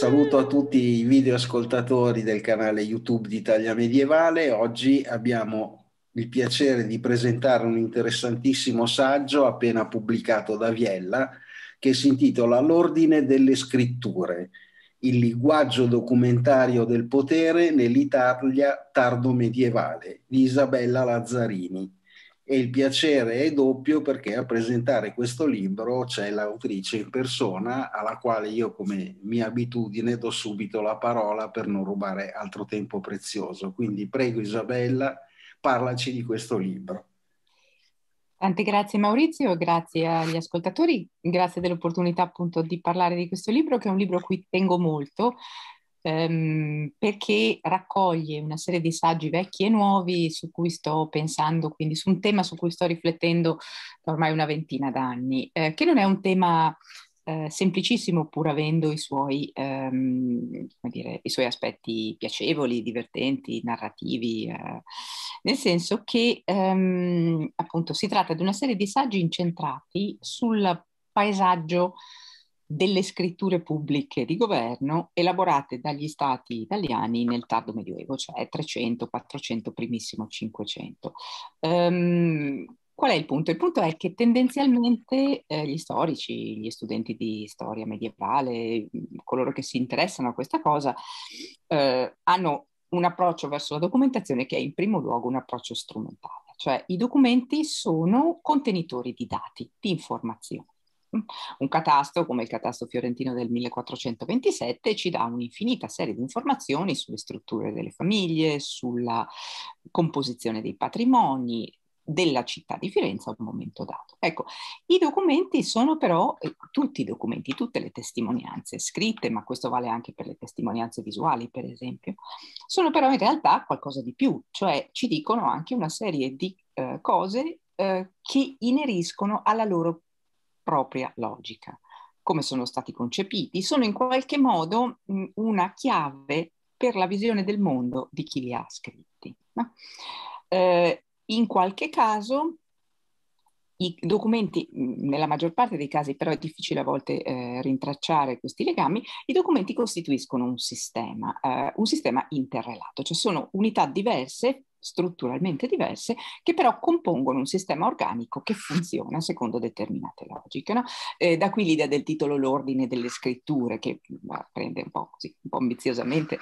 Saluto a tutti i videoascoltatori del canale YouTube di Italia Medievale. Oggi abbiamo il piacere di presentare un interessantissimo saggio appena pubblicato da Viella che si intitola L'ordine delle scritture, il linguaggio documentario del potere nell'Italia tardo medievale di Isabella Lazzarini e il piacere è doppio perché a presentare questo libro c'è l'autrice in persona alla quale io come mia abitudine do subito la parola per non rubare altro tempo prezioso. Quindi prego Isabella, parlaci di questo libro. Tante grazie Maurizio, grazie agli ascoltatori, grazie dell'opportunità appunto di parlare di questo libro che è un libro a cui tengo molto ehm, perché raccoglie una serie di saggi vecchi e nuovi su cui sto pensando, quindi su un tema su cui sto riflettendo da ormai una ventina d'anni, eh, che non è un tema eh, semplicissimo pur avendo i suoi, ehm, dire, i suoi, aspetti piacevoli, divertenti, narrativi, eh, nel senso che ehm, appunto si tratta di una serie di saggi incentrati sul paesaggio delle scritture pubbliche di governo elaborate dagli stati italiani nel tardo medioevo, cioè 300, 400, primissimo 500. Um, ehm, qual è il punto? Il punto è che tendenzialmente eh, gli storici, gli studenti di storia medievale, coloro che si interessano a questa cosa, eh, hanno un approccio verso la documentazione che è in primo luogo un approccio strumentale, cioè i documenti sono contenitori di dati, di informazioni. Un catasto, come il catasto fiorentino del 1427, ci dà un'infinita serie di informazioni sulle strutture delle famiglie, sulla composizione dei patrimoni, della città di Firenze a un momento dato. Ecco, i documenti sono però, eh, tutti i documenti, tutte le testimonianze scritte, ma questo vale anche per le testimonianze visuali, per esempio, sono però in realtà qualcosa di più, cioè ci dicono anche una serie di eh, cose eh, che ineriscono alla loro propria logica, come sono stati concepiti, sono in qualche modo una chiave per la visione del mondo di chi li ha scritti. No? Eh, in qualche caso i documenti, nella maggior parte dei casi però è difficile a volte eh, rintracciare questi legami, i documenti costituiscono un sistema, eh, un sistema interrelato, cioè sono unità diverse strutturalmente diverse, che però compongono un sistema organico che funziona secondo determinate logiche. No? Eh, da qui l'idea del titolo L'ordine delle scritture, che bah, prende un po' così, un po' ambiziosamente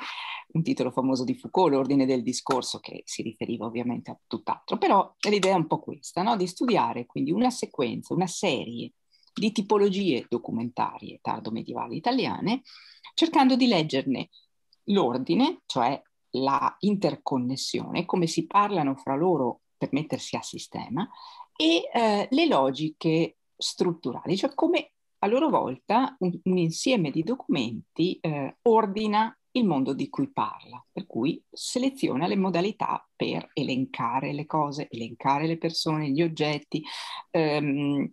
un titolo famoso di Foucault, L'ordine del discorso, che si riferiva ovviamente a tutt'altro, però l'idea è un po' questa, no? di studiare quindi una sequenza, una serie di tipologie documentarie tardo-medievali italiane, cercando di leggerne l'ordine, cioè la interconnessione, come si parlano fra loro per mettersi a sistema, e eh, le logiche strutturali, cioè come a loro volta un, un insieme di documenti eh, ordina il mondo di cui parla, per cui seleziona le modalità per elencare le cose, elencare le persone, gli oggetti, ehm,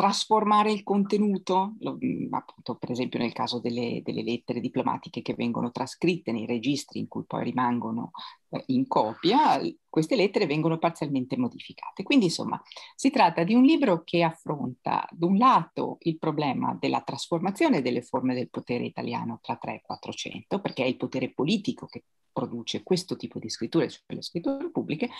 trasformare il contenuto, lo, mm, appunto per esempio nel caso delle, delle, lettere diplomatiche che vengono trascritte nei registri in cui poi rimangono eh, in copia, queste lettere vengono parzialmente modificate. Quindi insomma si tratta di un libro che affronta da un lato il problema della trasformazione delle forme del potere italiano tra 3 e 400, perché è il potere politico che produce questo tipo di scritture, cioè le scritture pubbliche,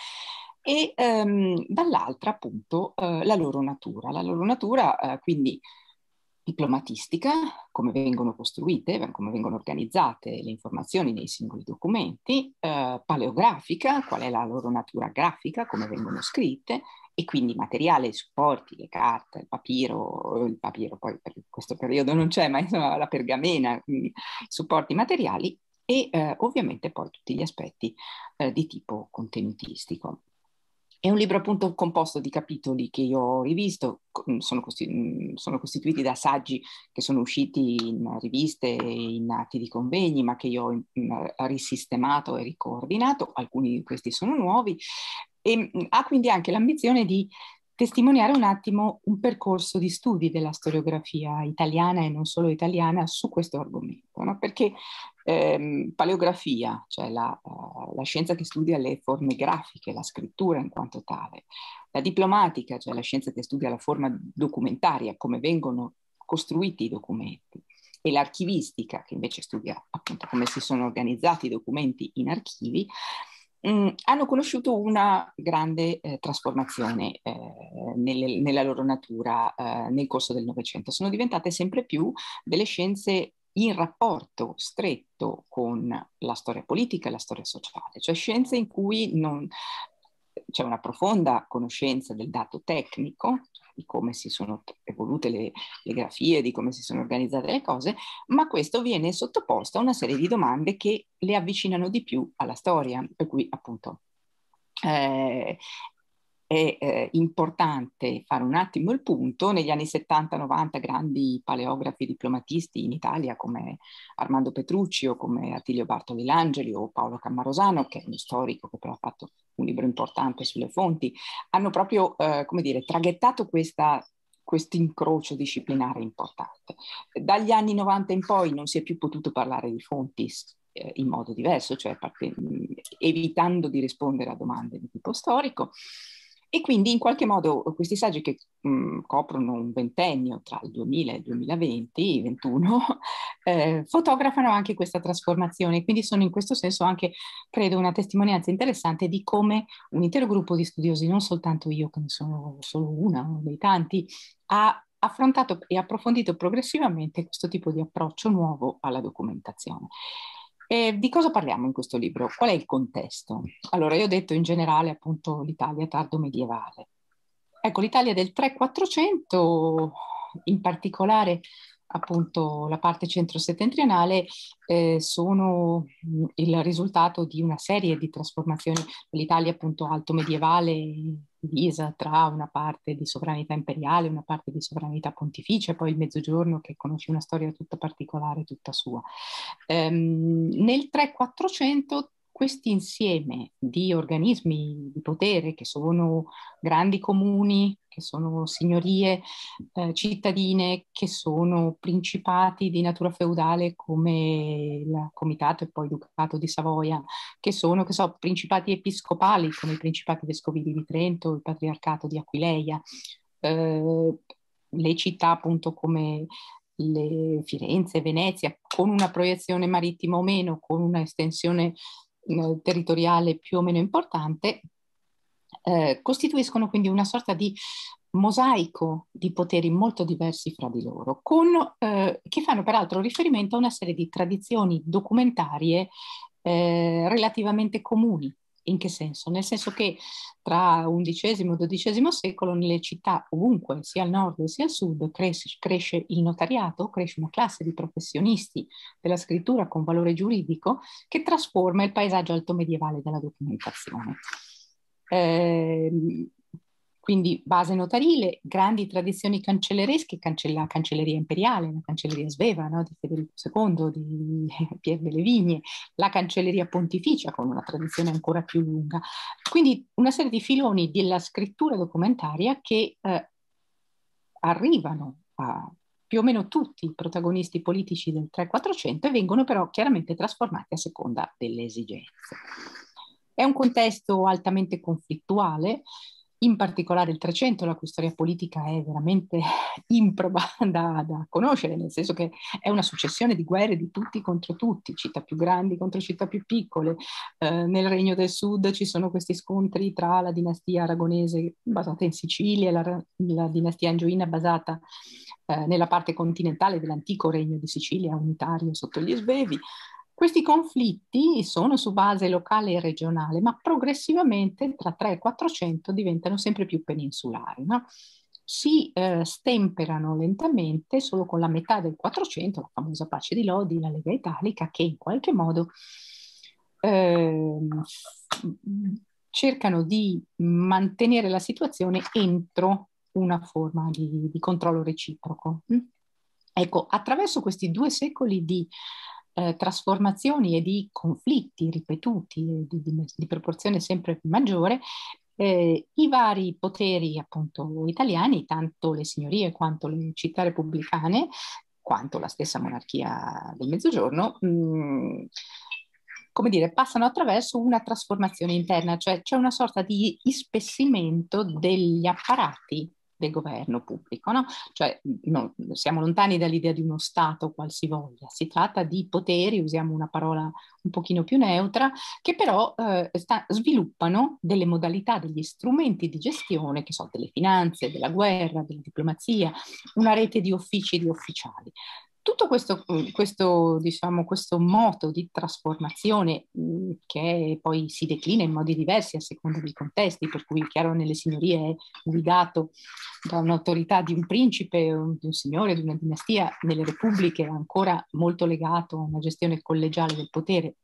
e ehm, dall'altra appunto eh, la loro natura. La loro natura eh, quindi diplomatistica, come vengono costruite, come vengono organizzate le informazioni nei singoli documenti, eh, paleografica, qual è la loro natura grafica, come vengono scritte, e quindi materiale, i supporti, le carte, il papiro, il papiro poi per questo periodo non c'è, ma insomma la pergamena, i supporti materiali e eh, ovviamente poi tutti gli aspetti eh, di tipo contenutistico. È un libro appunto composto di capitoli che io ho rivisto, sono, costitu- mm, sono, costituiti da saggi che sono usciti in riviste e in atti di convegni, ma che io ho mm, risistemato e ricoordinato, alcuni di questi sono nuovi, e mm, ha quindi anche l'ambizione di testimoniare un attimo un percorso di studi della storiografia italiana e non solo italiana su questo argomento, no? perché ehm, paleografia, cioè la, uh, la, scienza che studia le forme grafiche, la scrittura in quanto tale, la diplomatica, cioè la scienza che studia la forma documentaria, come vengono costruiti i documenti, e l'archivistica, che invece studia appunto come si sono organizzati i documenti in archivi, mh, mm, hanno conosciuto una grande eh, trasformazione eh, nelle, nella loro natura eh, nel corso del Novecento. Sono diventate sempre più delle scienze in rapporto stretto con la storia politica e la storia sociale, cioè scienze in cui non, c'è una profonda conoscenza del dato tecnico, di come si sono evolute le, le, grafie, di come si sono organizzate le cose, ma questo viene sottoposto a una serie di domande che le avvicinano di più alla storia, per cui appunto eh, è eh, importante fare un attimo il punto. Negli anni 70-90 grandi paleografi diplomatisti in Italia come Armando Petrucci o come Attilio Bartoli Langeli o Paolo Cammarosano, che è uno storico che però ha fatto un libro importante sulle fonti, hanno proprio, eh, come dire, traghettato questa questo incrocio disciplinare importante. Dagli anni 90 in poi non si è più potuto parlare di fonti eh, in modo diverso, cioè evitando di rispondere a domande di tipo storico. E quindi in qualche modo questi saggi che mh, coprono un ventennio tra il 2000 e il 2020, 21, eh, fotografano anche questa trasformazione. Quindi sono in questo senso anche, credo, una testimonianza interessante di come un intero gruppo di studiosi, non soltanto io, che ne sono solo una dei tanti, ha affrontato e approfondito progressivamente questo tipo di approccio nuovo alla documentazione. E di cosa parliamo in questo libro? Qual è il contesto? Allora, io ho detto in generale appunto l'Italia tardo medievale. Ecco, l'Italia del 3-400, in particolare appunto la parte centro-settentrionale, eh, sono il risultato di una serie di trasformazioni. L'Italia appunto alto medievale divisa tra una parte di sovranità imperiale una parte di sovranità pontificia, poi il Mezzogiorno che conosce una storia tutta particolare, tutta sua. Um, nel 3-400 questo insieme di organismi di potere che sono grandi comuni, che sono signorie eh, cittadine, che sono principati di natura feudale come il Comitato e poi il Ducato di Savoia, che sono che so, principati episcopali come i principati vescovili di Trento, il Patriarcato di Aquileia, eh, le città appunto come le Firenze, Venezia, con una proiezione marittima o meno, con una estensione territoriale più o meno importante, eh, costituiscono quindi una sorta di mosaico di poteri molto diversi fra di loro, con, eh, che fanno peraltro riferimento a una serie di tradizioni documentarie eh, relativamente comuni in che senso? Nel senso che tra XI e XII secolo nelle città ovunque, sia al nord sia al sud, cresce, cresce, il notariato, cresce una classe di professionisti della scrittura con valore giuridico che trasforma il paesaggio alto medievale della documentazione. Eh, quindi base notarile, grandi tradizioni cancelleresche, la cancelleria imperiale, la cancelleria sveva no? di Federico II, di Pier delle Vigne, la cancelleria pontificia con una tradizione ancora più lunga. Quindi una serie di filoni della scrittura documentaria che eh, arrivano a più o meno tutti i protagonisti politici del 3-400 e vengono però chiaramente trasformati a seconda delle esigenze. È un contesto altamente conflittuale, in particolare il 300, la cui storia politica è veramente improba da, da, conoscere, nel senso che è una successione di guerre di tutti contro tutti, città più grandi contro città più piccole. Eh, nel Regno del Sud ci sono questi scontri tra la dinastia aragonese basata in Sicilia e la, la dinastia angioina basata eh, nella parte continentale dell'antico Regno di Sicilia, unitario sotto gli Svevi. Questi conflitti sono su base locale e regionale, ma progressivamente tra 3 e 400 diventano sempre più peninsulari. No? Si eh, stemperano lentamente solo con la metà del 400, la famosa pace di Lodi, la Lega Italica, che in qualche modo eh, cercano di mantenere la situazione entro una forma di, di controllo reciproco. Ecco, attraverso questi due secoli di eh, trasformazioni e di conflitti ripetuti di, di, di proporzione sempre maggiore, eh, i vari poteri appunto italiani, tanto le signorie quanto le città repubblicane, quanto la stessa monarchia del Mezzogiorno, mh, mm, come dire, passano attraverso una trasformazione interna, cioè c'è una sorta di ispessimento degli apparati del governo pubblico, no? Cioè no, siamo lontani dall'idea di uno Stato qualsivoglia, si tratta di poteri, usiamo una parola un pochino più neutra, che però eh, sta, sviluppano delle modalità, degli strumenti di gestione, che sono delle finanze, della guerra, della diplomazia, una rete di uffici e di ufficiali tutto questo, questo, diciamo, questo moto di trasformazione che poi si declina in modi diversi a seconda dei contesti, per cui chiaro nelle signorie è guidato da un'autorità di un principe, di un signore, di una dinastia, nelle repubbliche è ancora molto legato a una gestione collegiale del potere,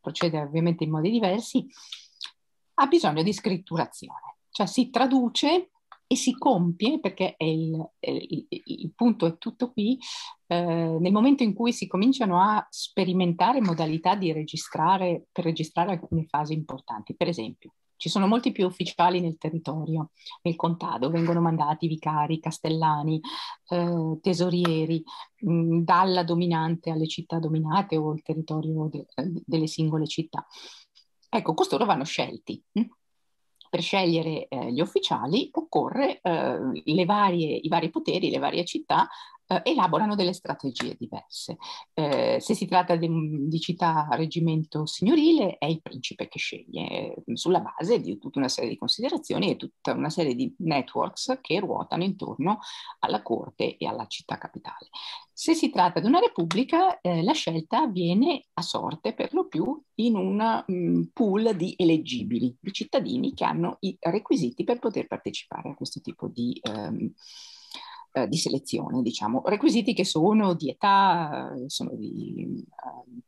procede ovviamente in modi diversi, ha bisogno di scritturazione, cioè si traduce e si compie, perché il, il, il, punto è tutto qui, eh, nel momento in cui si cominciano a sperimentare modalità di registrare, per registrare alcune fasi importanti. Per esempio, ci sono molti più ufficiali nel territorio, nel contado, vengono mandati vicari, castellani, eh, tesorieri, mh, mm, dalla dominante alle città dominate o il territorio de, delle singole città. Ecco, costoro vanno scelti. Hm? Per scegliere eh, gli ufficiali occorre eh, varie, i vari poteri, le varie città eh, elaborano delle strategie diverse. Eh, se si tratta di, di, città reggimento signorile, è il principe che sceglie eh, sulla base di tutta una serie di considerazioni e tutta una serie di networks che ruotano intorno alla corte e alla città capitale. Se si tratta di una repubblica, eh, la scelta avviene a sorte per lo più in un mm, pool di eleggibili, di cittadini che hanno i requisiti per poter partecipare a questo tipo di... Ehm, eh, di selezione, diciamo, requisiti che sono di età, sono di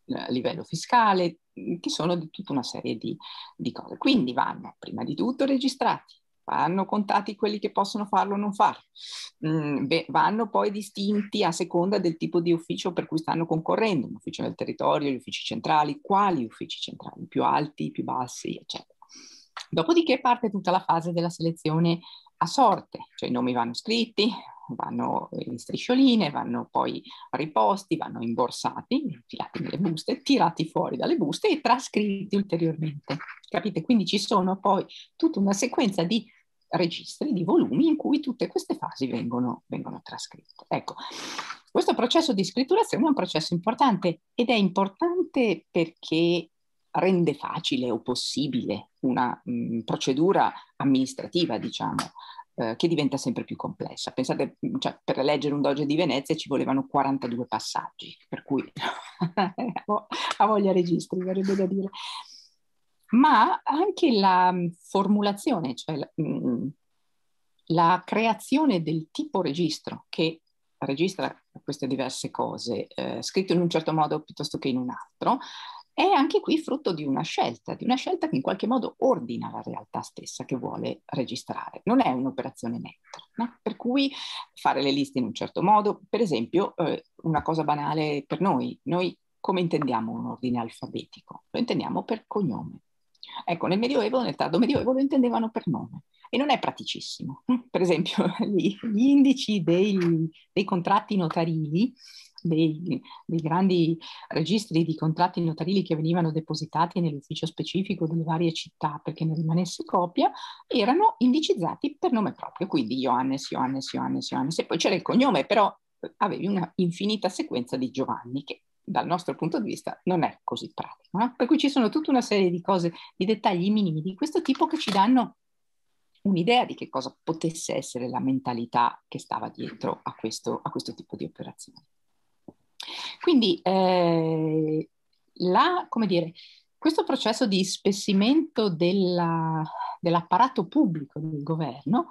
uh, livello fiscale, che sono di tutta una serie di, di cose. Quindi vanno prima di tutto registrati, vanno contati quelli che possono farlo o non farlo, mm, beh, vanno poi distinti a seconda del tipo di ufficio per cui stanno concorrendo, l'ufficio del territorio, gli uffici centrali, quali uffici centrali, più alti, più bassi, eccetera. Dopodiché parte tutta la fase della selezione a sorte, cioè i nomi vanno scritti, vanno in striscioline, vanno poi riposti, vanno imborsati, infilati nelle buste, tirati fuori dalle buste e trascritti ulteriormente. Capite? Quindi ci sono poi tutta una sequenza di registri, di volumi in cui tutte queste fasi vengono, vengono trascritte. Ecco, questo processo di scritturazione è un processo importante ed è importante perché rende facile o possibile una mh, procedura amministrativa, diciamo, eh, che diventa sempre più complessa. Pensate, mm, cioè, per leggere un Doge di Venezia ci volevano 42 passaggi, per cui ha voglia registri, verrebbe da dire. Ma anche la mm, formulazione, cioè la, mm, la creazione del tipo registro che registra queste diverse cose, eh, scritto in un certo modo piuttosto che in un altro, è anche qui frutto di una scelta, di una scelta che in qualche modo ordina la realtà stessa che vuole registrare. Non è un'operazione netta, no? per cui fare le liste in un certo modo, per esempio, eh, una cosa banale per noi, noi come intendiamo un ordine alfabetico? Lo intendiamo per cognome. Ecco, nel Medioevo, nel tardo Medioevo lo intendevano per nome e non è praticissimo. Per esempio, gli, gli indici dei, dei contratti notarili dei, dei, grandi registri di contratti notarili che venivano depositati nell'ufficio specifico delle varie città perché ne rimanesse copia, erano indicizzati per nome proprio, quindi Johannes, Johannes, Johannes, Johannes, e poi c'era il cognome, però avevi una infinita sequenza di Giovanni che dal nostro punto di vista non è così pratico. No? Per cui ci sono tutta una serie di cose, di dettagli minimi di questo tipo che ci danno un'idea di che cosa potesse essere la mentalità che stava dietro a questo, a questo tipo di operazioni. Quindi eh, la, dire, questo processo di spessimento della, dell'apparato pubblico del governo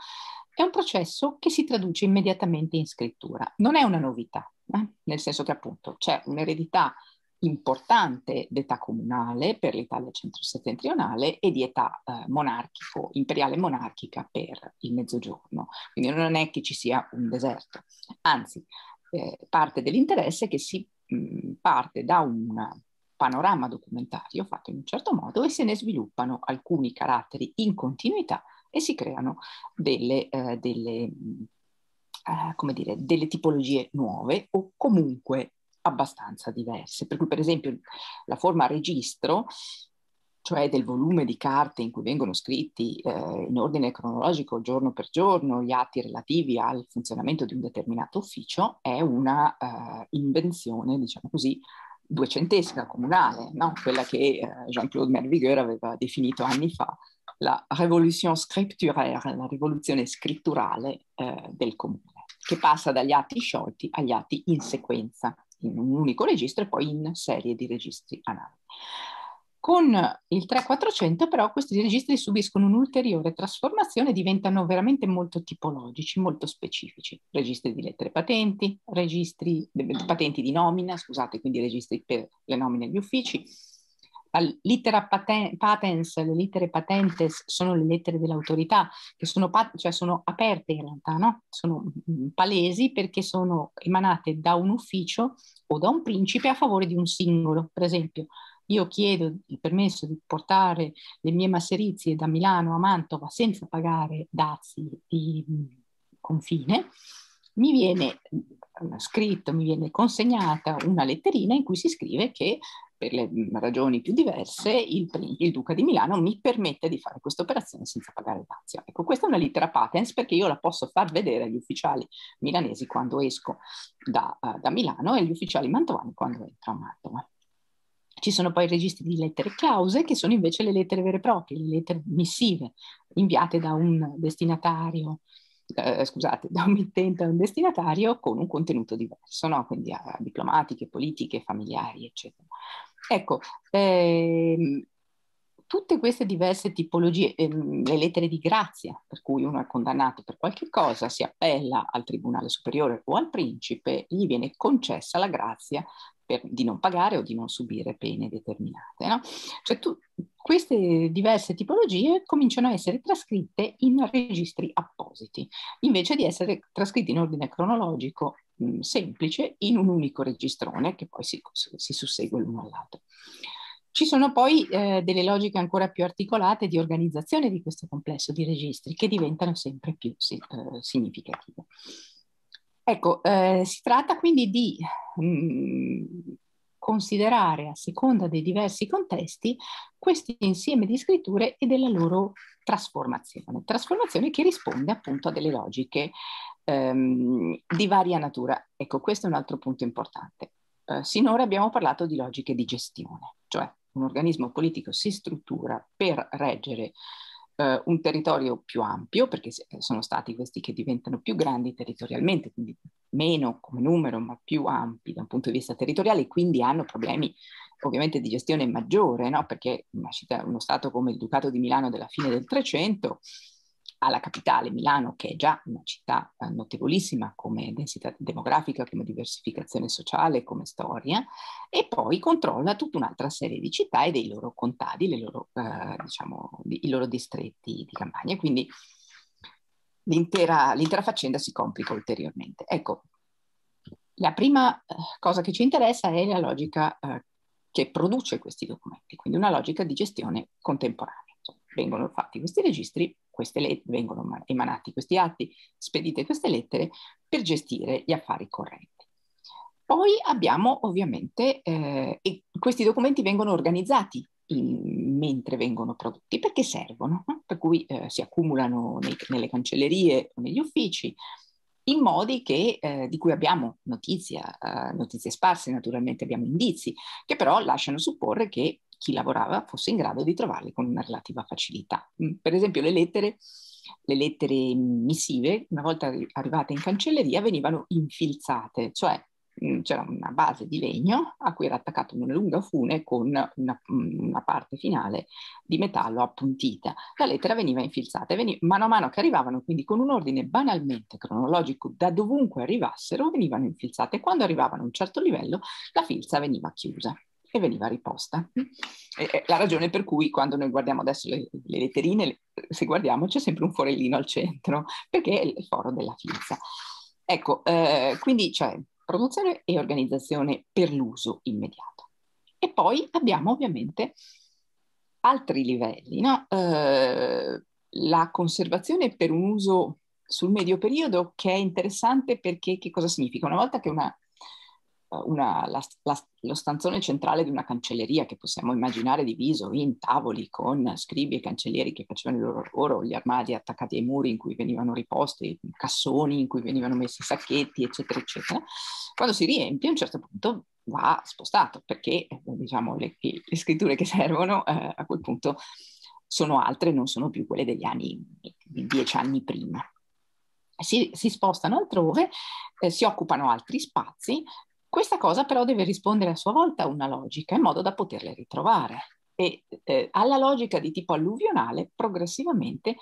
è un processo che si traduce immediatamente in scrittura. Non è una novità, eh? nel senso che appunto c'è un'eredità importante d'età comunale per l'Italia centro-settentrionale e di età eh, monarchico, imperiale monarchica per il mezzogiorno. Quindi non è che ci sia un deserto, anzi eh, parte dell'interesse che si mh, mm, parte da un panorama documentario fatto in un certo modo e se ne sviluppano alcuni caratteri in continuità e si creano delle, eh, delle, mm, eh, come dire, delle tipologie nuove o comunque abbastanza diverse. Per cui, per esempio, la forma registro cioè del volume di carte in cui vengono scritti eh, in ordine cronologico giorno per giorno gli atti relativi al funzionamento di un determinato ufficio, è una uh, invenzione, diciamo così, duecentesca, comunale, no? quella che uh, Jean-Claude Mervigueur aveva definito anni fa la révolution scripturaire, la rivoluzione scritturale uh, del comune, che passa dagli atti sciolti agli atti in sequenza, in un unico registro e poi in serie di registri analoghi. Con il 3400 però questi registri subiscono un'ulteriore trasformazione, diventano veramente molto tipologici, molto specifici. Registri di lettere patenti, registri patenti di nomina, scusate, quindi registri per le nomine agli uffici. La littera paten- patens, le lettere patentes sono le lettere dell'autorità, che sono, cioè sono aperte in realtà, no? sono mm, palesi perché sono emanate da un ufficio o da un principe a favore di un singolo, per esempio io chiedo il permesso di portare le mie masserizie da Milano a Mantova senza pagare dazi di confine, mi viene scritto, mi viene consegnata una letterina in cui si scrive che per le ragioni più diverse il, il Duca di Milano mi permette di fare questa operazione senza pagare dazi. Ecco, questa è una lettera patens perché io la posso far vedere agli ufficiali milanesi quando esco da, uh, da Milano e agli ufficiali mantovani quando entro a Mantova. Ci sono poi i registri di lettere clause, che sono invece le lettere vere e proprie, le lettere missive, inviate da un destinatario, eh, scusate, da un mittente a un destinatario con un contenuto diverso, no? quindi a diplomatiche, politiche, familiari, eccetera. Ecco, ehm, tutte queste diverse tipologie, ehm, le lettere di grazia, per cui uno è condannato per qualche cosa, si appella al Tribunale Superiore o al Principe, gli viene concessa la grazia per, di non pagare o di non subire pene determinate. No? Cioè tu, queste diverse tipologie cominciano a essere trascritte in registri appositi, invece di essere trascritte in ordine cronologico mh, semplice in un unico registrone che poi si, si sussegue l'uno all'altro. Ci sono poi eh, delle logiche ancora più articolate di organizzazione di questo complesso di registri che diventano sempre più sì, eh, significative. Ecco, eh, si tratta quindi di mh, mm, considerare a seconda dei diversi contesti questi insieme di scritture e della loro trasformazione, trasformazione che risponde appunto a delle logiche ehm, di varia natura. Ecco, questo è un altro punto importante. Eh, sinora abbiamo parlato di logiche di gestione, cioè un organismo politico si struttura per reggere eh, un territorio più ampio, perché eh, sono stati questi che diventano più grandi territorialmente, quindi meno come numero, ma più ampi da un punto di vista territoriale, quindi hanno problemi ovviamente di gestione maggiore, no? perché città, uno Stato come il Ducato di Milano della fine del Trecento alla capitale Milano, che è già una città eh, notevolissima come densità demografica, come diversificazione sociale, come storia, e poi controlla tutta un'altra serie di città e dei loro contadi, loro, eh, diciamo, i loro distretti di campagna. Quindi l'intera, l'intera faccenda si complica ulteriormente. Ecco, la prima eh, cosa che ci interessa è la logica eh, che produce questi documenti, quindi una logica di gestione contemporanea. Vengono fatti questi registri queste lettere, vengono emanati questi atti, spedite queste lettere per gestire gli affari correnti. Poi abbiamo ovviamente, eh, e questi documenti vengono organizzati in, mentre vengono prodotti, perché servono, no? per cui eh, si accumulano nei, nelle cancellerie o negli uffici, in modi che, eh, di cui abbiamo notizia, eh, notizie sparse, naturalmente abbiamo indizi, che però lasciano supporre che chi lavorava fosse in grado di trovarli con una relativa facilità. Mm, per esempio le lettere, le lettere missive, una volta arrivate in cancelleria, venivano infilzate, cioè mm, c'era una base di legno a cui era attaccato una lunga fune con una, una, parte finale di metallo appuntita. La lettera veniva infilzata e veniva, mano a mano che arrivavano, quindi con un ordine banalmente cronologico, da dovunque arrivassero, venivano infilzate. Quando arrivavano a un certo livello, la filza veniva chiusa e veniva riposta. E, la ragione per cui quando noi guardiamo adesso le, le letterine, se guardiamo c'è sempre un forellino al centro, perché è il foro della filza. Ecco, eh, quindi c'è produzione e organizzazione per l'uso immediato. E poi abbiamo ovviamente altri livelli, no? eh, la conservazione per un uso sul medio periodo che è interessante perché che cosa significa? Una volta che una una, la, la, lo stanzone centrale di una cancelleria che possiamo immaginare diviso in tavoli con scribi e cancellieri che facevano il loro lavoro, gli armadi attaccati ai muri in cui venivano riposti, cassoni in cui venivano messi sacchetti, eccetera, eccetera. Quando si riempie a un certo punto va spostato perché diciamo, le, le scritture che servono eh, a quel punto sono altre, non sono più quelle degli anni, dieci anni prima. Si, si spostano altrove, eh, si occupano altri spazi, questa cosa però deve rispondere a sua volta a una logica in modo da poterle ritrovare e eh, alla logica di tipo alluvionale progressivamente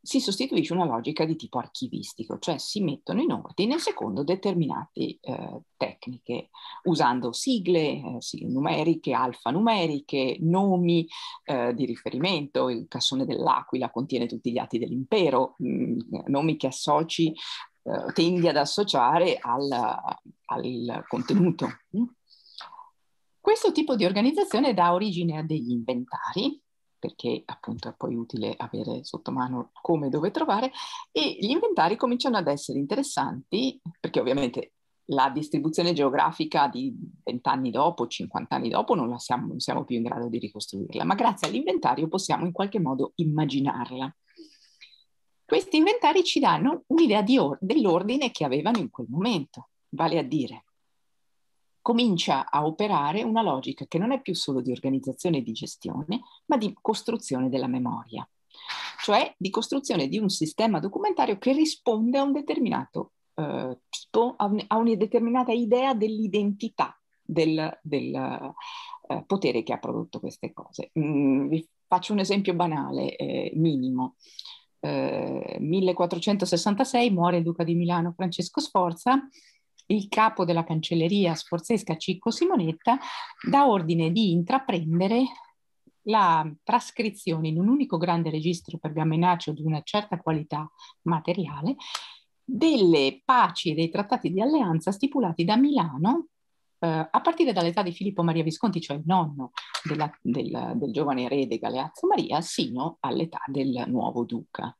si sostituisce una logica di tipo archivistico, cioè si mettono in ordine secondo determinate eh, tecniche, usando sigle eh, numeriche, alfanumeriche, nomi eh, di riferimento. Il cassone dell'Aquila contiene tutti gli atti dell'impero, mh, mm, nomi che associ eh, tendi ad associare al, al contenuto. Questo tipo di organizzazione dà origine a degli inventari, perché appunto è poi utile avere sotto mano come e dove trovare, e gli inventari cominciano ad essere interessanti, perché ovviamente la distribuzione geografica di 20 anni dopo, 50 anni dopo, non, siamo, non siamo più in grado di ricostruirla, ma grazie all'inventario possiamo in qualche modo immaginarla. Questi inventari ci danno un'idea or- dell'ordine che avevano in quel momento, vale a dire, comincia a operare una logica che non è più solo di organizzazione e di gestione, ma di costruzione della memoria, cioè di costruzione di un sistema documentario che risponde a un determinato eh, tipo, a, un, a, una determinata idea dell'identità del, del eh, potere che ha prodotto queste cose. Mm, vi faccio un esempio banale, eh, minimo. 1466 eh, muore il duca di Milano Francesco Sforza, il capo della cancelleria sforzesca Cicco Simonetta dà ordine di intraprendere la trascrizione in un unico grande registro pergamenaceo di una certa qualità materiale delle paci e dei trattati di alleanza stipulati da Milano eh, a partire dall'età di Filippo Maria Visconti, cioè il nonno della, del, del, giovane erede Galeazzo Maria, sino all'età del nuovo duca.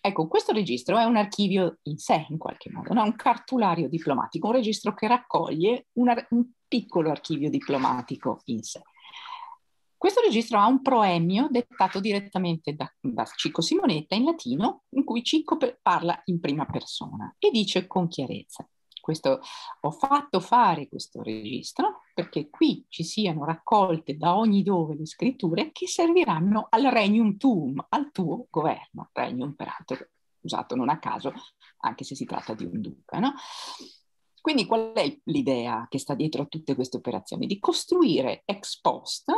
Ecco, questo registro è un archivio in sé, in qualche modo, no? un cartulario diplomatico, un registro che raccoglie una, un piccolo archivio diplomatico in sé. Questo registro ha un proemio dettato direttamente da, da Cicco Simonetta in latino, in cui Cicco parla in prima persona e dice con chiarezza questo, ho fatto fare questo registro perché qui ci siano raccolte da ogni dove le scritture che serviranno al regnum tuum, al tuo governo. Regnum, peraltro, usato non a caso, anche se si tratta di un duca. No? Quindi qual è l'idea che sta dietro a tutte queste operazioni? Di costruire ex post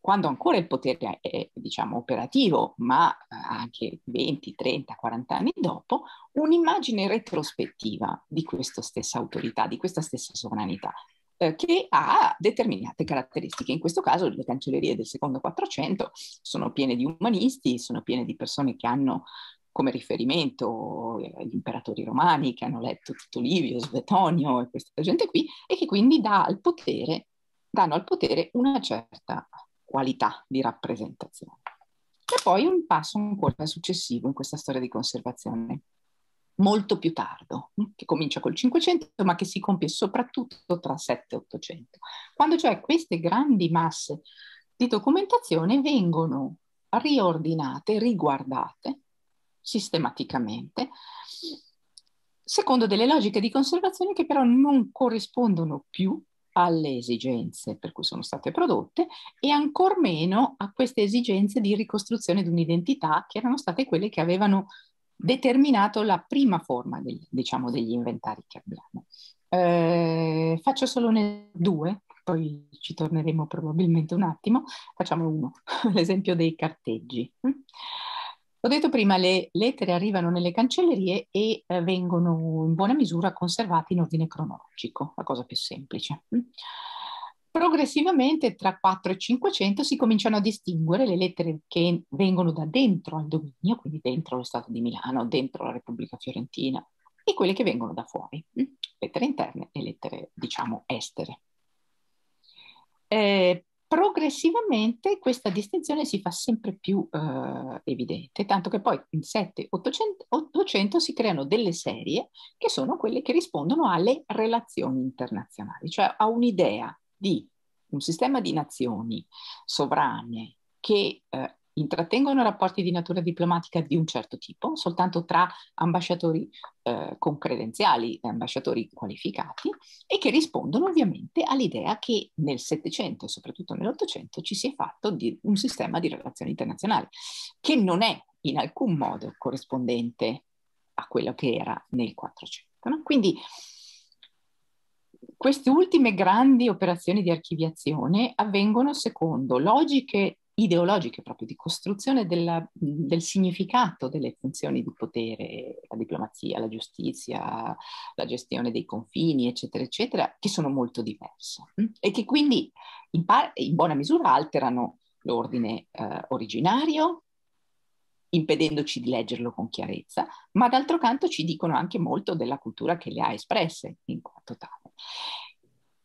quando ancora il potere è diciamo, operativo, ma anche 20, 30, 40 anni dopo, un'immagine retrospettiva di questa stessa autorità, di questa stessa sovranità, eh, che ha determinate caratteristiche. In questo caso le cancellerie del secondo 400 sono piene di umanisti, sono piene di persone che hanno come riferimento eh, gli imperatori romani, che hanno letto Tito Livio, Svetonio e questa gente qui, e che quindi dà al potere, danno al potere una certa qualità di rappresentazione. E poi un passo ancora successivo in questa storia di conservazione, molto più tardo, hm, che comincia col 500 ma che si compie soprattutto tra 7 e 800, quando cioè queste grandi masse di documentazione vengono riordinate, riguardate sistematicamente, secondo delle logiche di conservazione che però non corrispondono più alle esigenze per cui sono state prodotte e ancor meno a queste esigenze di ricostruzione di un'identità che erano state quelle che avevano determinato la prima forma del, diciamo, degli inventari che abbiamo. Eh, faccio solo ne due, poi ci torneremo probabilmente un attimo. Facciamo uno, l'esempio dei carteggi. Ho detto prima, le lettere arrivano nelle cancellerie e eh, vengono in buona misura conservate in ordine cronologico, la cosa più semplice. Mm. Progressivamente tra 4 e 500 si cominciano a distinguere le lettere che vengono da dentro al dominio, quindi dentro lo Stato di Milano, dentro la Repubblica Fiorentina, e quelle che vengono da fuori, mm. lettere interne e lettere, diciamo, estere. Eh, progressivamente questa distinzione si fa sempre più eh, evidente, tanto che poi in 7-800 si creano delle serie che sono quelle che rispondono alle relazioni internazionali, cioè a un'idea di un sistema di nazioni sovrane che eh, intrattengono rapporti di natura diplomatica di un certo tipo, soltanto tra ambasciatori eh, con credenziali ambasciatori qualificati, e che rispondono ovviamente all'idea che nel Settecento e soprattutto nell'Ottocento ci si è fatto di un sistema di relazioni internazionali, che non è in alcun modo corrispondente a quello che era nel Quattrocento. Quindi queste ultime grandi operazioni di archiviazione avvengono secondo logiche ideologiche proprio di costruzione della, del significato delle funzioni di potere, la diplomazia, la giustizia, la gestione dei confini, eccetera, eccetera, che sono molto diverse e che quindi in, par- in buona misura alterano l'ordine eh, originario, impedendoci di leggerlo con chiarezza, ma d'altro canto ci dicono anche molto della cultura che le ha espresse in quanto tale.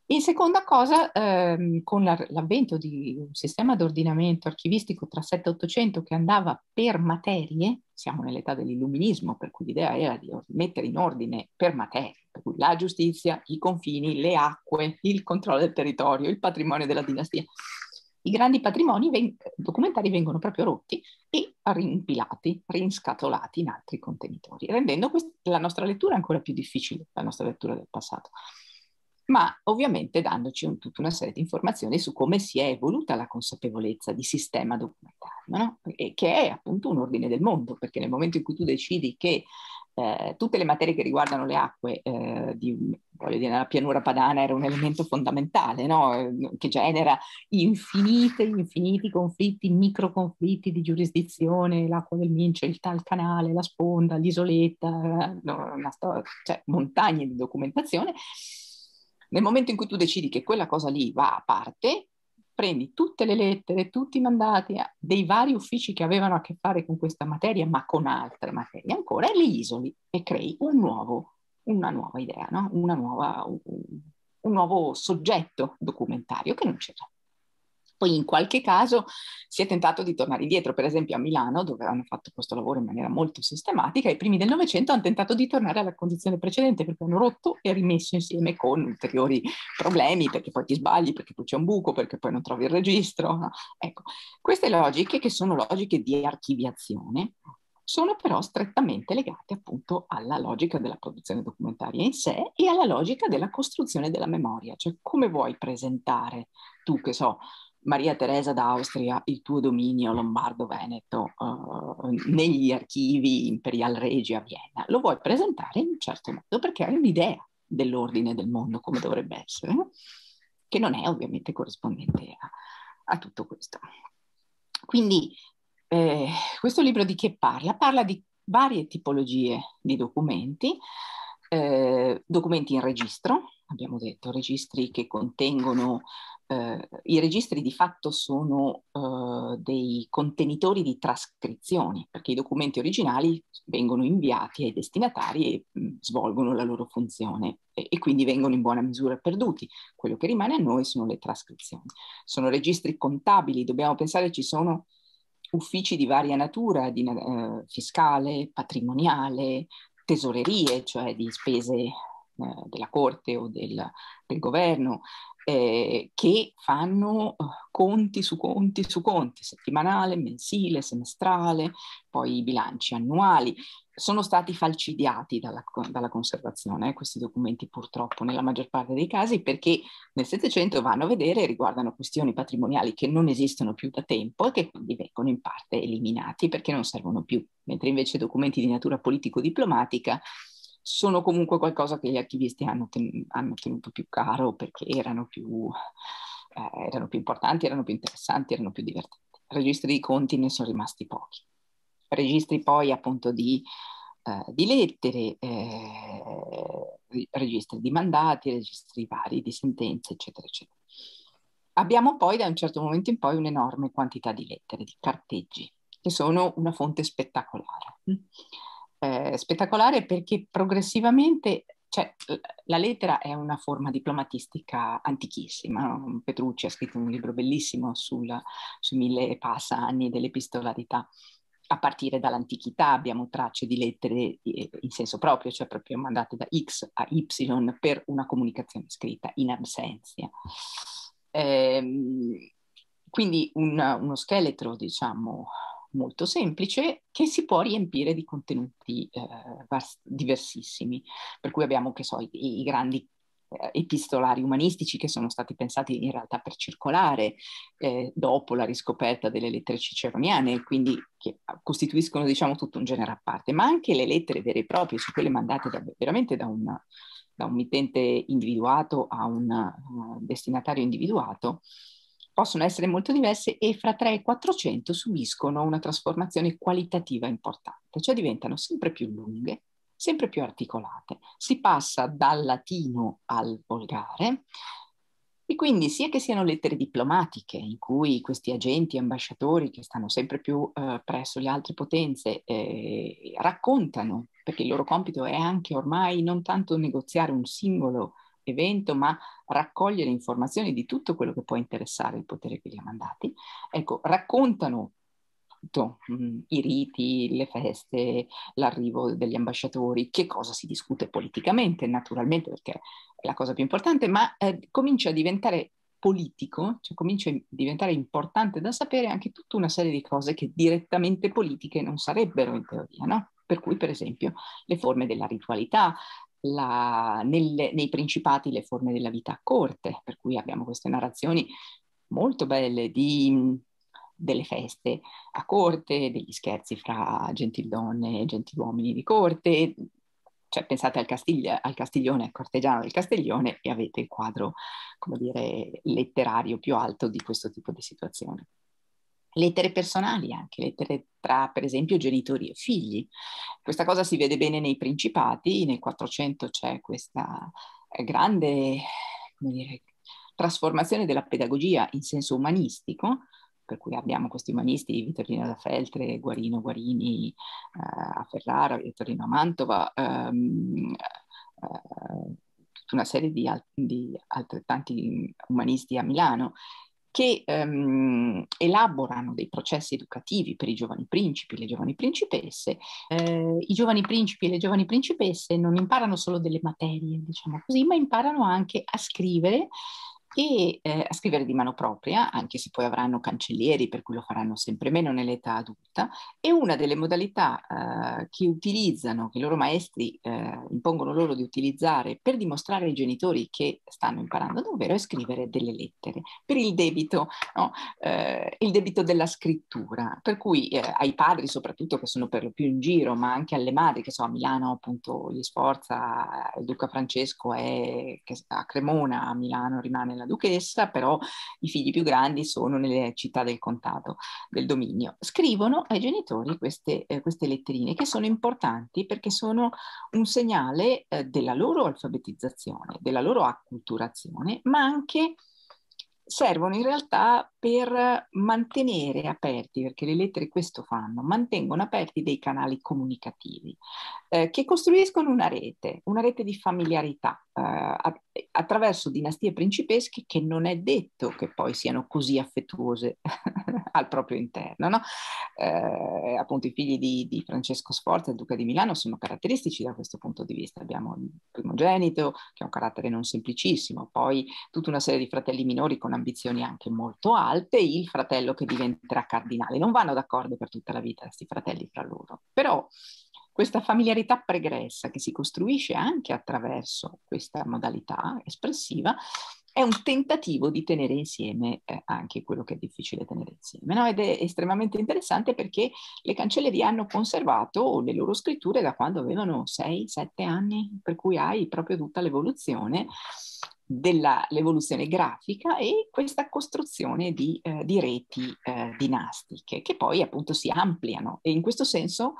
In seconda cosa, ehm, con la, l'avvento di un sistema di ordinamento archivistico tra 7 e 800 che andava per materie, siamo nell'età dell'illuminismo, per cui l'idea era di mettere in ordine per materie, per cui la giustizia, i confini, le acque, il controllo del territorio, il patrimonio della dinastia. I grandi patrimoni ven- documentari vengono proprio rotti e rimpilati, rinscatolati in altri contenitori, rendendo quest- la nostra lettura ancora più difficile, la nostra lettura del passato ma ovviamente dandoci un, tutta una serie di informazioni su come si è evoluta la consapevolezza di sistema documentario, no? e che è appunto un ordine del mondo, perché nel momento in cui tu decidi che eh, tutte le materie che riguardano le acque, eh, di, voglio dire, nella pianura padana era un elemento fondamentale, no? che genera infinite, infiniti conflitti, microconflitti di giurisdizione, l'acqua del Mincio, il tal canale, la sponda, l'isoletta, eh, no, cioè montagne di documentazione nel momento in cui tu decidi che quella cosa lì va a parte, prendi tutte le lettere, tutti i mandati dei vari uffici che avevano a che fare con questa materia, ma con altre materie ancora, e li isoli e crei un nuovo, una nuova idea, no? una nuova, un, un nuovo soggetto documentario che non c'era. Poi in qualche caso si è tentato di tornare indietro, per esempio a Milano, dove hanno fatto questo lavoro in maniera molto sistematica, i primi del Novecento hanno tentato di tornare alla condizione precedente perché hanno rotto e rimesso insieme con ulteriori problemi, perché poi ti sbagli, perché poi c'è un buco, perché poi non trovi il registro. Ecco, queste logiche, che sono logiche di archiviazione, sono però strettamente legate appunto alla logica della produzione documentaria in sé e alla logica della costruzione della memoria, cioè come vuoi presentare tu, che so, Maria Teresa d'Austria il tuo dominio lombardo-veneto uh, negli archivi Imperial Regi a Vienna, lo vuoi presentare in un certo modo perché hai un'idea dell'ordine del mondo come dovrebbe essere, che non è ovviamente corrispondente a, a tutto questo. Quindi eh, questo libro di che parla? Parla di varie tipologie di documenti, eh, documenti in registro, abbiamo detto, registri che contengono eh, i registri di fatto sono eh, dei contenitori di trascrizioni, perché i documenti originali vengono inviati ai destinatari e mh, mm, svolgono la loro funzione e, e, quindi vengono in buona misura perduti. Quello che rimane a noi sono le trascrizioni. Sono registri contabili, dobbiamo pensare ci sono uffici di varia natura, di, eh, fiscale, patrimoniale, tesorerie, cioè di spese eh, della Corte o del, del governo, eh, che fanno uh, conti su conti su conti, settimanale, mensile, semestrale, poi i bilanci annuali. Sono stati falcidiati dalla, dalla conservazione eh, questi documenti purtroppo nella maggior parte dei casi perché nel Settecento vanno a vedere e riguardano questioni patrimoniali che non esistono più da tempo e che quindi vengono in parte eliminati perché non servono più, mentre invece documenti di natura politico-diplomatica sono comunque qualcosa che gli archivisti hanno, ten- hanno tenuto più caro perché erano più, eh, erano più importanti, erano più interessanti, erano più divertenti. Registri di conti ne sono rimasti pochi. Registri poi appunto di, eh, di lettere, eh, registri di mandati, registri vari di sentenze, eccetera, eccetera. Abbiamo poi da un certo momento in poi un'enorme quantità di lettere, di carteggi, che sono una fonte spettacolare eh, spettacolare perché progressivamente cioè, la lettera è una forma diplomatistica antichissima. Petrucci ha scritto un libro bellissimo sul, sui mille e passa anni dell'epistolarità. A partire dall'antichità abbiamo tracce di lettere in senso proprio, cioè proprio mandate da X a Y per una comunicazione scritta in absenza. Ehm, quindi un, uno scheletro, diciamo, molto semplice che si può riempire di contenuti eh, vast- diversissimi, per cui abbiamo, che so, i, i grandi eh, epistolari umanistici che sono stati pensati in realtà per circolare eh, dopo la riscoperta delle lettere ciceroniane, quindi che costituiscono diciamo tutto un genere a parte, ma anche le lettere vere e proprie, su quelle mandate da, veramente da, una, da un mittente individuato a un uh, destinatario individuato, possono essere molto diverse e fra 3 e 400 subiscono una trasformazione qualitativa importante, cioè diventano sempre più lunghe, sempre più articolate. Si passa dal latino al volgare e quindi sia che siano lettere diplomatiche in cui questi agenti, ambasciatori che stanno sempre più eh, presso le altre potenze eh, raccontano, perché il loro compito è anche ormai non tanto negoziare un singolo evento, ma raccogliere informazioni di tutto quello che può interessare il potere che li ha mandati. Ecco, raccontano tutto, mh, mm, i riti, le feste, l'arrivo degli ambasciatori, che cosa si discute politicamente, naturalmente, perché è la cosa più importante, ma eh, comincia a diventare politico, cioè comincia a diventare importante da sapere anche tutta una serie di cose che direttamente politiche non sarebbero in teoria, no? Per cui, per esempio, le forme della ritualità, la, nelle, nei principati le forme della vita a corte, per cui abbiamo queste narrazioni molto belle di, delle feste a corte, degli scherzi fra gentildonne e gentiluomini di corte, cioè pensate al, Castiglia, al Castiglione, al cortegiano del Castiglione e avete il quadro, come dire, letterario più alto di questo tipo di situazione lettere personali anche, lettere tra per esempio genitori e figli. Questa cosa si vede bene nei Principati, nel 400 c'è questa grande dire, trasformazione della pedagogia in senso umanistico, per cui abbiamo questi umanisti, Vittorino da Feltre, Guarino Guarini eh, a Ferrara, Vittorino a Mantova, ehm, eh, tutta una serie di, al- di altrettanti umanisti a Milano che ehm, elaborano dei processi educativi per i giovani principi, le giovani principesse. Eh, I giovani principi e le giovani principesse non imparano solo delle materie, diciamo così, ma imparano anche a scrivere e eh, a scrivere di mano propria, anche se poi avranno cancellieri, per cui lo faranno sempre meno nell'età adulta, e una delle modalità eh, che utilizzano, che i loro maestri eh, impongono loro di utilizzare per dimostrare ai genitori che stanno imparando davvero è scrivere delle lettere, per il debito, no? Eh, il debito della scrittura, per cui eh, ai padri soprattutto che sono per lo più in giro, ma anche alle madri, che so, a Milano appunto gli sforza, il duca Francesco è a Cremona, a Milano rimane la la duchessa, però i figli più grandi sono nelle città del contato, del dominio. Scrivono ai genitori queste, eh, queste letterine che sono importanti perché sono un segnale eh, della loro alfabetizzazione, della loro acculturazione, ma anche servono in realtà per mantenere aperti, perché le lettere questo fanno, mantengono aperti dei canali comunicativi eh, che costruiscono una rete, una rete di familiarità eh, attraverso dinastie principesche che non è detto che poi siano così affettuose al proprio interno. No? Eh, appunto i figli di, di, Francesco Sforza, il duca di Milano, sono caratteristici da questo punto di vista. Abbiamo il primogenito che ha un carattere non semplicissimo, poi tutta una serie di fratelli minori con ambizioni anche molto alte, il fratello che diventerà cardinale. Non vanno d'accordo per tutta la vita questi fratelli fra loro, però questa familiarità pregressa che si costruisce anche attraverso questa modalità espressiva è un tentativo di tenere insieme eh, anche quello che è difficile tenere insieme. No? Ed è estremamente interessante perché le cancellerie hanno conservato le loro scritture da quando avevano 6-7 anni, per cui hai proprio tutta l'evoluzione dell'evoluzione grafica e questa costruzione di, eh, di reti eh, dinastiche che poi appunto si ampliano. E in questo senso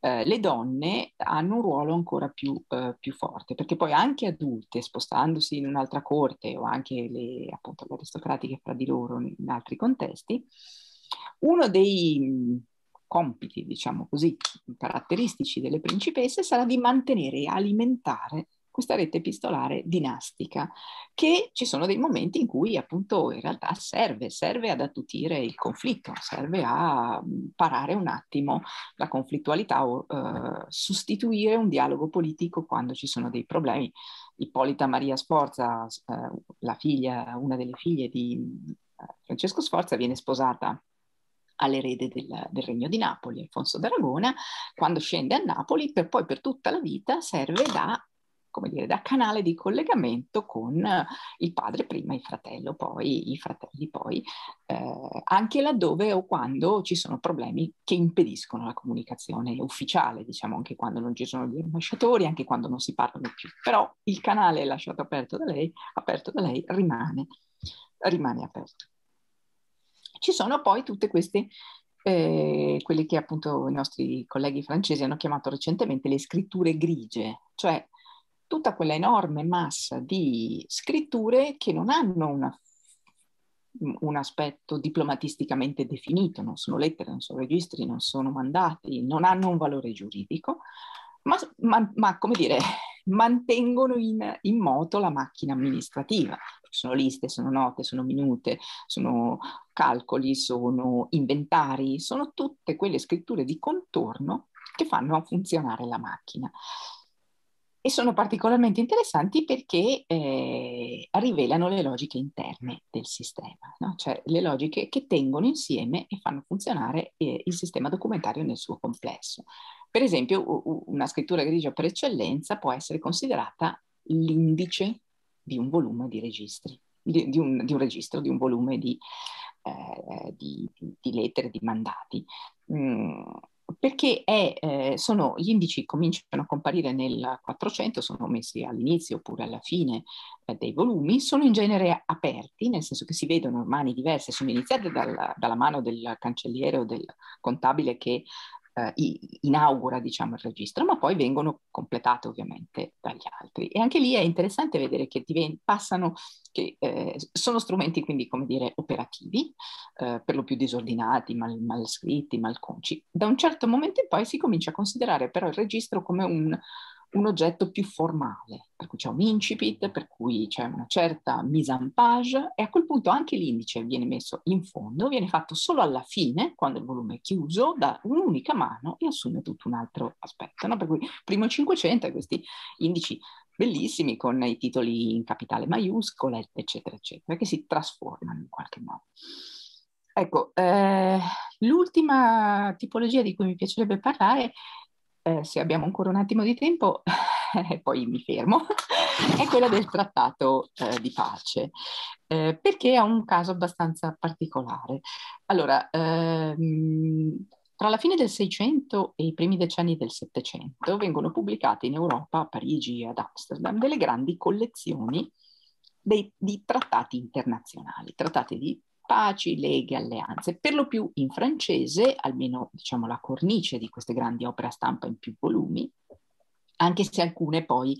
eh, le donne hanno un ruolo ancora più, eh, più, forte, perché poi anche adulte, spostandosi in un'altra corte o anche le, appunto, le aristocratiche fra di loro in altri contesti, uno dei compiti, diciamo così, caratteristici delle principesse sarà di mantenere e alimentare questa rete epistolare dinastica, che ci sono dei momenti in cui appunto in realtà serve, serve ad attutire il conflitto, serve a parare un attimo la conflittualità o uh, sostituire un dialogo politico quando ci sono dei problemi. Ippolita Maria Sforza, uh, la figlia, una delle figlie di uh, Francesco Sforza, viene sposata all'erede del, del, regno di Napoli, Alfonso d'Aragona, quando scende a Napoli, per poi per tutta la vita serve da come dire, da canale di collegamento con il padre prima, il fratello poi, i fratelli poi, eh, anche laddove o quando ci sono problemi che impediscono la comunicazione ufficiale, diciamo anche quando non ci sono gli ambasciatori, anche quando non si parlano più. Però il canale lasciato aperto da lei, aperto da lei rimane, rimane aperto. Ci sono poi tutte queste eh, quelle che appunto i nostri colleghi francesi hanno chiamato recentemente le scritture grigie, cioè tutta quella enorme massa di scritture che non hanno una, un aspetto diplomatisticamente definito, non sono lettere, non sono registri, non sono mandati, non hanno un valore giuridico, ma, ma, ma come dire, mantengono in, in, moto la macchina amministrativa. Sono liste, sono note, sono minute, sono calcoli, sono inventari, sono tutte quelle scritture di contorno che fanno funzionare la macchina e sono particolarmente interessanti perché eh, rivelano le logiche interne del sistema, no? cioè le logiche che tengono insieme e fanno funzionare eh, il sistema documentario nel suo complesso. Per esempio, una scrittura grigia per eccellenza può essere considerata l'indice di un volume di registri, di, di, un, di un, registro, di un volume di, eh, di lettere, di mandati. Mm perché è, eh, sono, gli indici cominciano a comparire nel 400, sono messi all'inizio oppure alla fine eh, dei volumi, sono in genere aperti, nel senso che si vedono mani diverse, sono iniziate dal, dalla mano del cancelliere o del contabile che eh, inaugura diciamo, il registro, ma poi vengono completate ovviamente dagli altri. E anche lì è interessante vedere che passano, che eh, sono strumenti quindi come dire operativi, eh, per lo più disordinati, mal, mal scritti, malconci. Da un certo momento in poi si comincia a considerare però il registro come un un oggetto più formale, per cui c'è un incipit, per cui c'è una certa mise en page e a quel punto anche l'indice viene messo in fondo, viene fatto solo alla fine, quando il volume è chiuso, da un'unica mano e assume tutto un altro aspetto. No? Per cui primo 500 questi indici bellissimi con i titoli in capitale maiuscole, eccetera, eccetera, che si trasformano in qualche modo. Ecco, eh, l'ultima tipologia di cui mi piacerebbe parlare eh, se abbiamo ancora un attimo di tempo, e poi mi fermo, è quella del trattato eh, di pace, eh, perché ha un caso abbastanza particolare. Allora, ehm, tra la fine del 600 e i primi decenni del 700 vengono pubblicate in Europa, a Parigi e ad Amsterdam, delle grandi collezioni dei, di trattati internazionali, trattati di paci, leghe, alleanze, per lo più in francese, almeno diciamo la cornice di queste grandi opere a stampa in più volumi, anche se alcune poi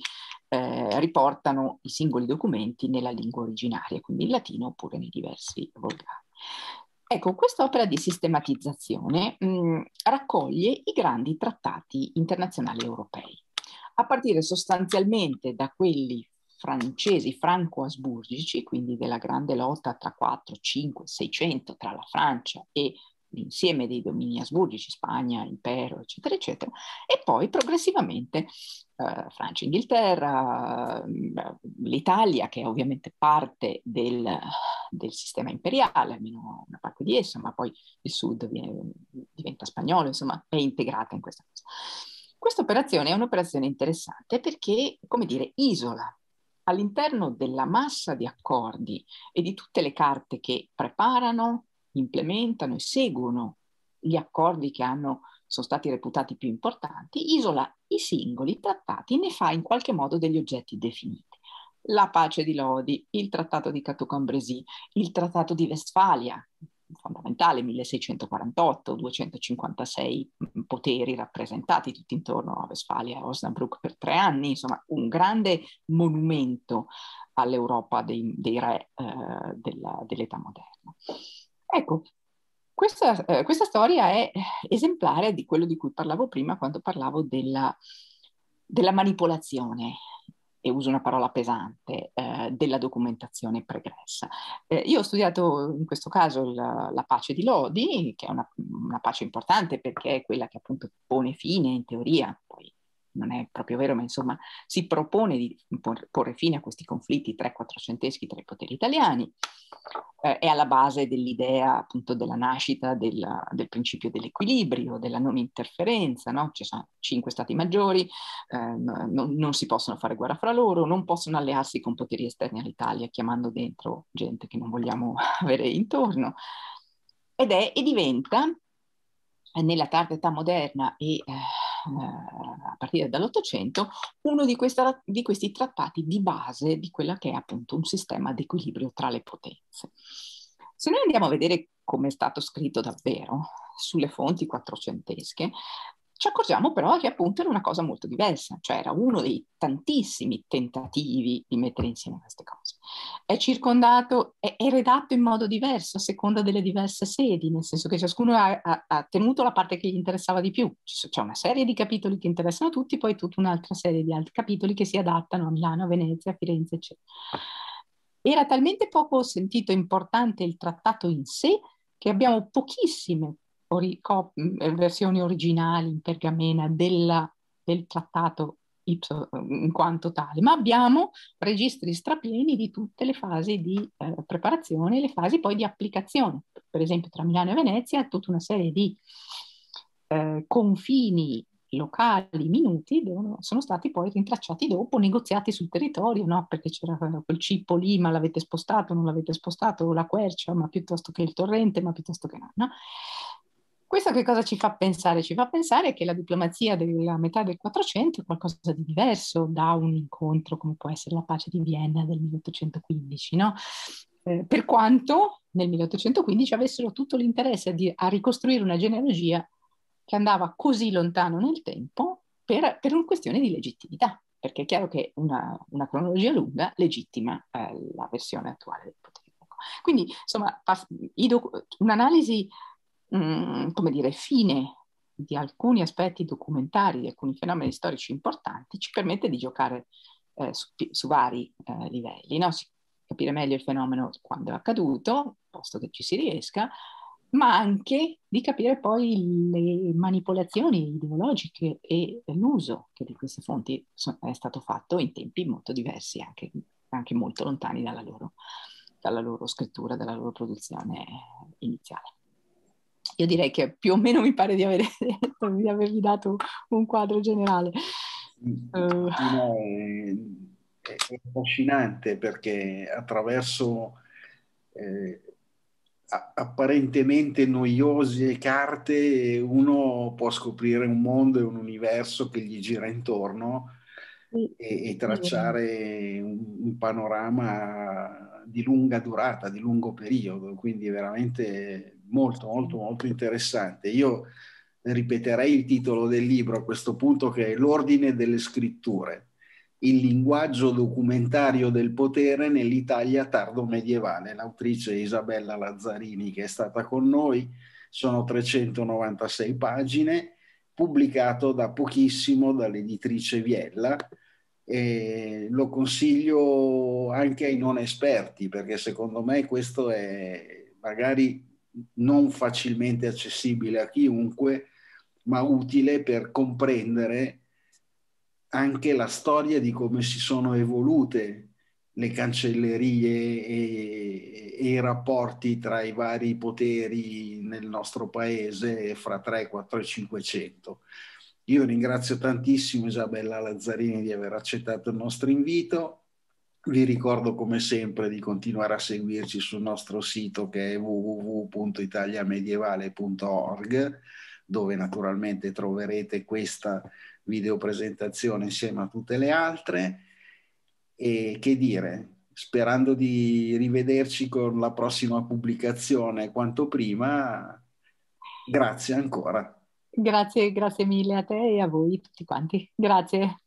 eh, riportano i singoli documenti nella lingua originaria, quindi in latino oppure nei diversi volgari. Ecco, quest'opera di sistematizzazione mh, mm, raccoglie i grandi trattati internazionali europei, a partire sostanzialmente da quelli francesi franco-asburgici, quindi della grande lotta tra 4, 5, 600 tra la Francia e l'insieme dei domini asburgici, Spagna, Impero, eccetera, eccetera, e poi progressivamente eh, Francia, Inghilterra, eh, l'Italia, che è ovviamente parte del, del, sistema imperiale, almeno una parte di essa, ma poi il sud viene, diventa spagnolo, insomma, è integrata in questa cosa. Questa operazione è un'operazione interessante perché, come dire, isola all'interno della massa di accordi e di tutte le carte che preparano, implementano e seguono gli accordi che hanno, sono stati reputati più importanti, isola i singoli trattati e ne fa in qualche modo degli oggetti definiti. La pace di Lodi, il trattato di Cateau-Cambrésis, il trattato di Westfalia, fondamentale, 1648, 256 poteri rappresentati tutti intorno a Westfalia e Osnabrück per tre anni, insomma un grande monumento all'Europa dei, dei re eh, della, dell'età moderna. Ecco, questa, eh, questa, storia è esemplare di quello di cui parlavo prima quando parlavo della, della manipolazione e uso una parola pesante, eh, della documentazione pregressa. Eh, io ho studiato in questo caso la, la pace di Lodi, che è una, una, pace importante perché è quella che appunto pone fine in teoria, poi non è proprio vero, ma insomma si propone di porre fine a questi conflitti tre-quattrocenteschi tra i poteri italiani, eh, è alla base dell'idea appunto della nascita del, del principio dell'equilibrio, della non interferenza, no? ci sono cinque stati maggiori, eh, non, non si possono fare guerra fra loro, non possono allearsi con poteri esterni all'Italia chiamando dentro gente che non vogliamo avere intorno. Ed è e diventa nella tarda età moderna e eh, a partire dall'Ottocento uno di, questa, di, questi trattati di base di quella che è appunto un sistema di equilibrio tra le potenze. Se noi andiamo a vedere come è stato scritto davvero sulle fonti quattrocentesche, ci accorgiamo però che appunto era una cosa molto diversa, cioè era uno dei tantissimi tentativi di mettere insieme queste cose. È circondato, è, è redatto in modo diverso a seconda delle diverse sedi, nel senso che ciascuno ha, ha, ha tenuto la parte che gli interessava di più. C'è una serie di capitoli che interessano tutti, poi tutta un'altra serie di altri capitoli che si adattano a Milano, a Venezia, a Firenze, eccetera. Era talmente poco sentito importante il trattato in sé che abbiamo pochissime ori- co- mm, versioni originali in pergamena della, del trattato ipso, in quanto tale, ma abbiamo registri strapieni di tutte le fasi di eh, preparazione e le fasi poi di applicazione. Per esempio tra Milano e Venezia tutta una serie di eh, confini locali minuti devono, sono stati poi rintracciati dopo, negoziati sul territorio, no? perché c'era quel cippo lì, ma l'avete spostato, non l'avete spostato, la quercia, ma piuttosto che il torrente, ma piuttosto che no. Questo che cosa ci fa pensare? Ci fa pensare che la diplomazia della metà del 400 è qualcosa di diverso da un incontro come può essere la pace di Vienna del 1815, no? eh, per quanto nel 1815 avessero tutto l'interesse di, a ricostruire una genealogia che andava così lontano nel tempo per, per una questione di legittimità, perché è chiaro che una, una cronologia lunga legittima eh, la versione attuale del potere. Quindi, insomma, un'analisi mm, come dire, fine di alcuni aspetti documentari, di alcuni fenomeni storici importanti, ci permette di giocare eh, su, su, vari eh, livelli, no? capire meglio il fenomeno quando è accaduto, posto che ci si riesca, ma anche di capire poi le manipolazioni ideologiche e l'uso che di queste fonti è stato fatto in tempi molto diversi, anche, anche molto lontani dalla loro, dalla loro scrittura, dalla loro produzione iniziale. Io direi che più o meno mi pare di, avere, di avervi dato un quadro generale. Uh. È, è, affascinante perché attraverso eh, apparentemente noiose carte uno può scoprire un mondo e un universo che gli gira intorno sì. e, e, tracciare un, un panorama di lunga durata, di lungo periodo, quindi veramente molto, molto, molto interessante. Io ripeterei il titolo del libro a questo punto che è L'ordine delle scritture, il linguaggio documentario del potere nell'Italia tardo medievale. L'autrice Isabella Lazzarini che è stata con noi, sono 396 pagine, pubblicato da pochissimo dall'editrice Viella. E lo consiglio anche ai non esperti perché secondo me questo è magari non facilmente accessibile a chiunque, ma utile per comprendere anche la storia di come si sono evolute le cancellerie e, e, i rapporti tra i vari poteri nel nostro paese fra 3, 4 e 500. Io ringrazio tantissimo Isabella Lazzarini di aver accettato il nostro invito vi ricordo come sempre di continuare a seguirci sul nostro sito che è www.italiamedievale.org dove naturalmente troverete questa videopresentazione insieme a tutte le altre e che dire, sperando di rivederci con la prossima pubblicazione quanto prima, grazie ancora. Grazie, grazie mille a te e a voi tutti quanti. Grazie.